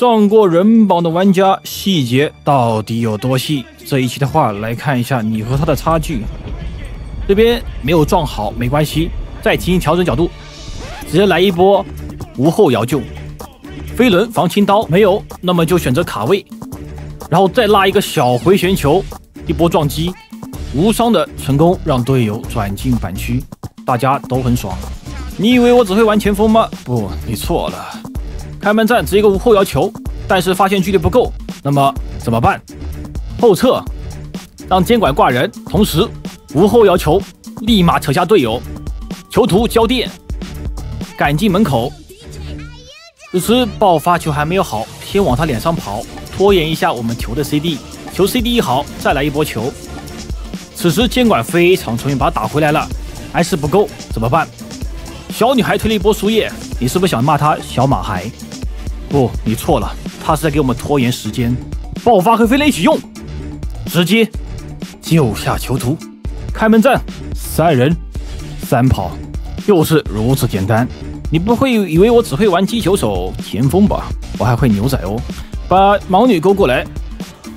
上过人榜的玩家，细节到底有多细？这一期的话，来看一下你和他的差距。这边没有撞好，没关系，再进行调整角度，直接来一波无后摇救。飞轮防清刀没有，那么就选择卡位，然后再拉一个小回旋球，一波撞击，无伤的成功让队友转进板区，大家都很爽。你以为我只会玩前锋吗？不，你错了。开门战只一个无后摇球，但是发现距离不够，那么怎么办？后撤，让监管挂人，同时无后摇球，立马扯下队友，囚徒交电，赶进门口。此时爆发球还没有好，偏往他脸上跑，拖延一下我们球的 CD，球 CD 一好，再来一波球。此时监管非常聪明，把他打回来了，还是不够，怎么办？小女孩推了一波树叶，你是不是想骂她小马孩？不，你错了，她是在给我们拖延时间。爆发和飞雷一起用，直接救下囚徒。开门战，三人三跑，就是如此简单。你不会以为我只会玩击球手前锋吧？我还会牛仔哦。把盲女勾过来，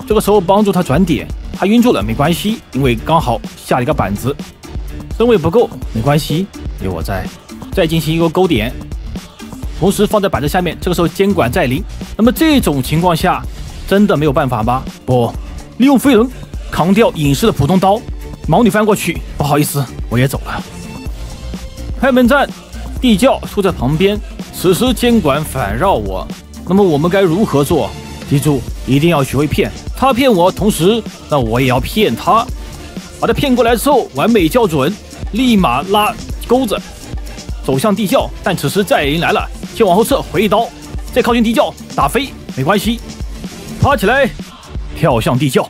这个时候帮助他转点。他晕住了，没关系，因为刚好下了一个板子，身位不够，没关系，有我在。再进行一个勾点。同时放在板子下面，这个时候监管在临，那么这种情况下真的没有办法吗？不，利用飞轮扛掉隐士的普通刀，盲女翻过去，不好意思，我也走了。开门战，地窖竖在旁边，此时监管反绕我，那么我们该如何做？记住，一定要学会骗他，骗我，同时那我也要骗他，把他骗过来之后，完美校准，立马拉钩子，走向地窖，但此时再临来了。先往后撤，回一刀，再靠近地窖打飞，没关系，爬起来，跳向地窖。